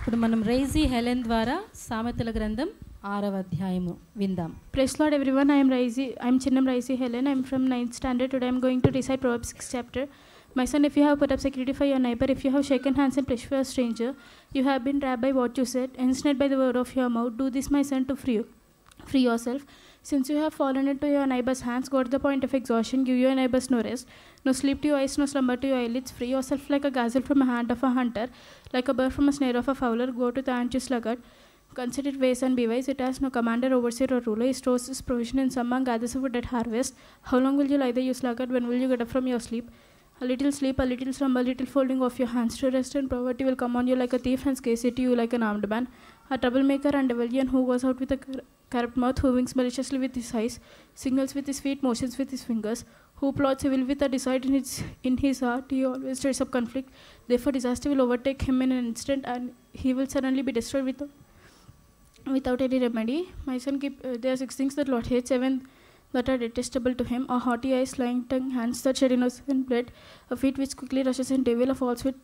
ఇప్పుడు మనం రైజీ హెలెన్ ద్వారా సామెతల గ్రంథం ఆరవ అధ్యాయము విందాం. Praise Lord everyone I'm Raizy I'm Chinna Raizy Helen I'm from ninth standard today I'm going to decide proverb six chapter my son if you have put up security for your neighbour if you have shake and hands and press for strange you have been trapped by what you said ensnared by the word of your mouth do this my son to free free your self Since you have fallen into your neighbor's hands, go to the point of exhaustion, give your neighbors no rest, no sleep to your eyes, no slumber to your eyelids. Free yourself like a gazelle from a hand of a hunter, like a bird from a snare of a fowler. Go to the ant, you sluggard. Consider ways and be wise. It has no commander, overseer, or ruler. He stores his provision in summer gathers wood at harvest. How long will you lie there, you sluggard? When will you get up from your sleep? A little sleep, a little slumber, a little folding of your hands to rest, and poverty will come on you like a thief, and scarcity you like an armed man. A troublemaker and rebellion who goes out with a cor- corrupt mouth, who winks maliciously with his eyes, signals with his feet, motions with his fingers, who plots evil with a decide in his, in his heart. He always stirs up conflict. Therefore, disaster will overtake him in an instant, and he will suddenly be destroyed without without any remedy. My son, keep uh, there are six things that Lord hates, seven that are detestable to him: a haughty eye, lying tongue, hands that shed innocent blood, a feet which quickly rushes into evil, a false wit,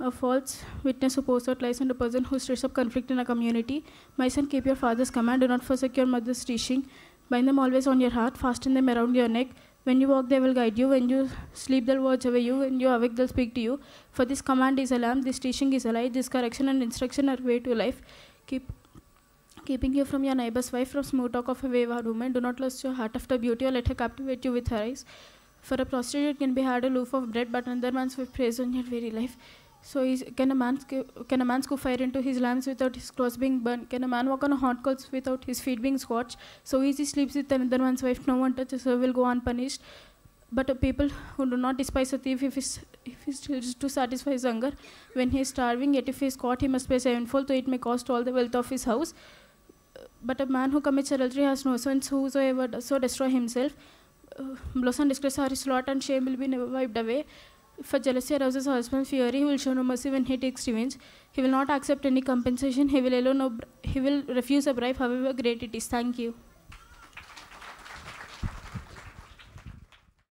a false witness who pours out lies, and a person who stirs up conflict in a community. My son, keep your father's command. Do not forsake your mother's teaching. Bind them always on your heart. Fasten them around your neck. When you walk, they will guide you. When you sleep, they'll watch over you. When you awake, they'll speak to you. For this command is a lamp. This teaching is a light. This correction and instruction are way to life. Keep keeping you from your neighbor's wife, from smooth talk of a wayward woman. Do not lust your heart after beauty, or let her captivate you with her eyes. For a prostitute can be had a loaf of bread, but another man's preys on your very life. So can a man can a man scoop fire into his lamps without his clothes being burned? Can a man walk on a hot coals without his feet being scorched? So easy sleeps with another man's wife. No one touches her will go unpunished. But people who do not despise a thief if he's, if he steals to satisfy his hunger, when he is starving, yet if he is caught, he must pay sevenfold, so it may cost all the wealth of his house. But a man who commits adultery has no sense, whosoever does so destroy himself. Uh, blows and disgrace are his lot, and shame will be never wiped away. If a jealousy arouses a husband's fury, he will show no mercy when he takes revenge. He will not accept any compensation. He will alone, no, he will refuse a bribe, however great it is. Thank you.